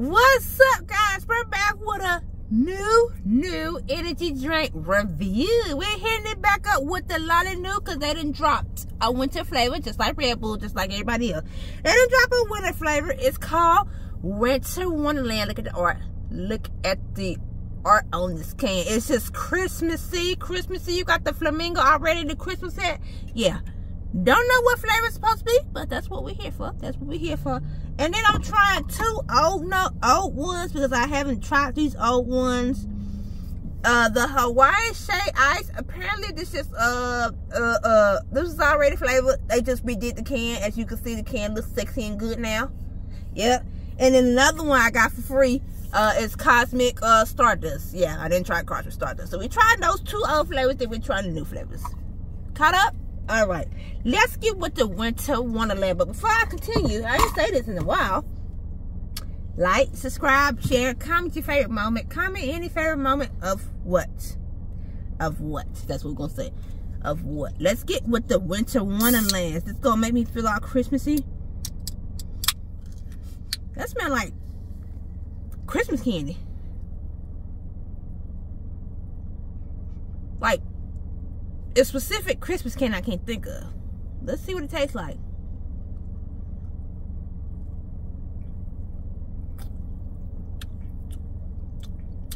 What's up, guys? We're back with a new, new energy drink review. We're hitting it back up with Alani Nu because they didn't drop a winter flavor, just like Red Bull, just like everybody else. They didn't drop a winter flavor. It's called Winter Wonderland. Look at the art. Look at the art on this can. It's just Christmassy, Christmassy. You got the flamingo already, the Christmas hat. Yeah. Don't know what flavor it's supposed to be, but that's what we're here for. That's what we're here for. And then I'm trying two old no old ones because I haven't tried these old ones. Uh, the Hawaiian Shaved Ice. Apparently, this is uh uh uh this is already flavored. They just redid the can. As you can see, the can looks sexy and good now. Yep. And then another one I got for free uh, is Cosmic uh, Stardust. Yeah, I didn't try Cosmic Stardust. So we tried those two old flavors, then we're trying the new flavors. Caught up? All right. Let's get with the Winter Wonderland. But before I continue, I didn't say this in a while. Like, subscribe, share, comment your favorite moment. Comment any favorite moment of what? Of what? That's what we're going to say. Of what? Let's get with the Winter Wonderland. It's going to make me feel all Christmassy. That smells like Christmas candy. Like, a specific Christmas candy I can't think of. Let's see what it tastes like.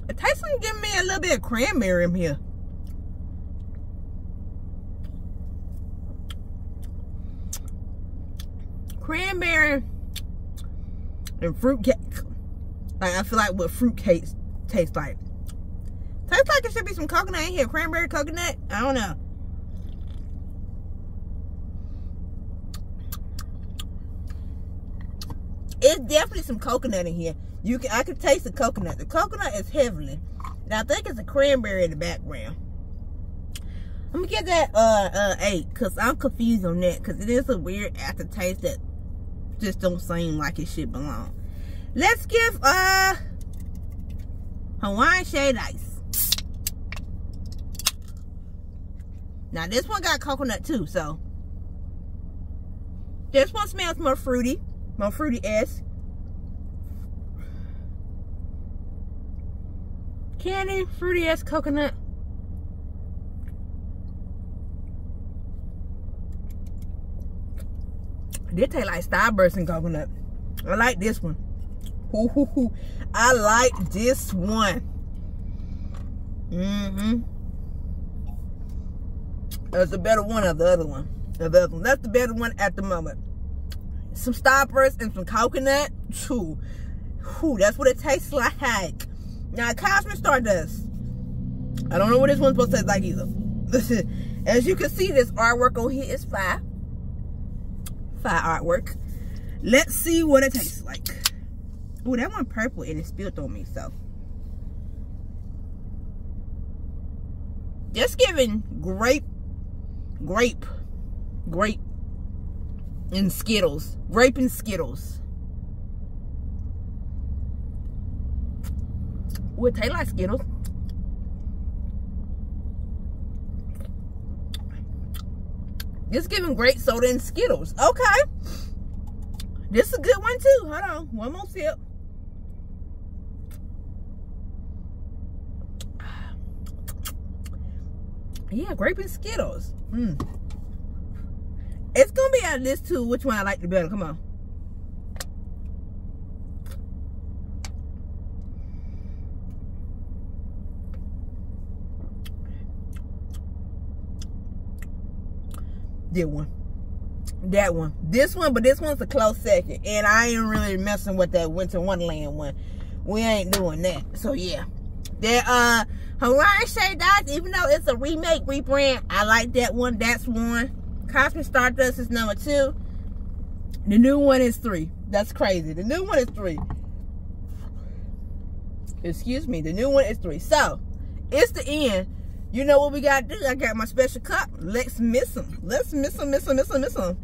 It tastes like giving me a little bit of cranberry in here. Cranberry and fruit cake. Like I feel like what fruit cakes taste like. Tastes like it should be some coconut in here. Cranberry coconut. I don't know. It's definitely some coconut in here. You can I can taste the coconut. The coconut is heavily. And I think it's a cranberry in the background. Let me get that uh uh eight because I'm confused on that because it is a weird aftertaste that just don't seem like it should belong. Let's give uh Hawaiian Shaved Ice. Now this one got coconut too, so this one smells more fruity, more fruity s. Candy, fruity s coconut. This taste like Starburst and coconut. I like this one. Ooh, I like this one. Mm-hmm. That's the better one of the other one. The other one. That's the better one at the moment. Some stoppers and some coconut. Ooh. Ooh, that's what it tastes like. Now, Cosmic Stardust. I don't know what this one's supposed to taste like either. As you can see, this artwork on here is fire. Fire artwork. Let's see what it tastes like. Oh, that one purple and it spilled on me, so. Just giving grape, grape, grape, and Skittles. Grape and Skittles. Would taste like Skittles. Just giving great soda and Skittles. Okay. This is a good one too. Hold on. One more sip. Yeah, grape and Skittles. Mm. It's gonna be out of this too. Which one I like the better? Come on. That one. That one. This one, but this one's a close second. And I ain't really messing with that Winter Wonderland one. We ain't doing that. So yeah. That uh Hawaiian Shaved Ice, even though it's a remake, rebrand, I like that one. That's one. Cosmic Stardust is number two. The new one is three. That's crazy. The new one is three. Excuse me. The new one is three. So, it's the end. You know what we got to do? I got my special cup. Let's miss them. Let's miss them, miss them, miss them, miss them.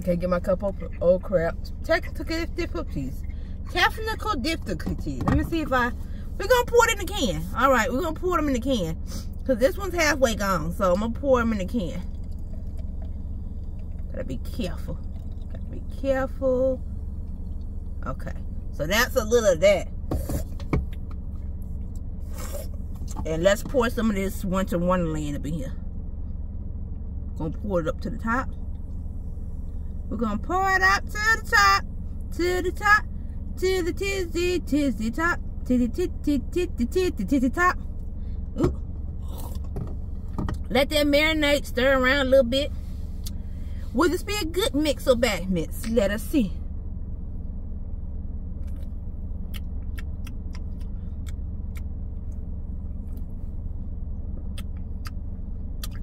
Okay, get my cup open. Oh, crap. Technical difficulties. Technical difficulties. Let me see if I we're gonna pour it in the can. All right, we're gonna pour them in the can. Cause this one's halfway gone, so I'm gonna pour them in the can. Gotta be careful. Gotta be careful. Okay. So that's a little of that. And let's pour some of this Winter Wonderland up in here. Gonna pour it up to the top. We're gonna pour it up to the top, to the top, to the tizzy, tizzy top, tizzy, tizzy, tizzy, tizzy, tizzy top. Ooh. Let that marinate, stir around a little bit. Will this be a good mix or bad mix? Let us see.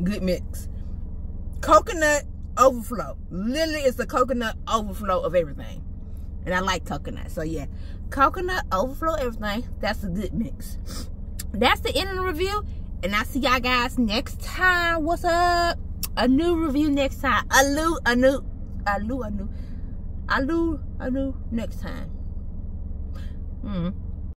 Good mix. Coconut overflow. Literally, it's the coconut overflow of everything. And I like coconut. So, yeah. Coconut overflow everything. That's a good mix. That's the end of the review. And I'll see y'all guys next time. What's up? A new review next time. A new, a new, a new, a new, a new, a new next time. Mm.